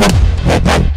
Metal.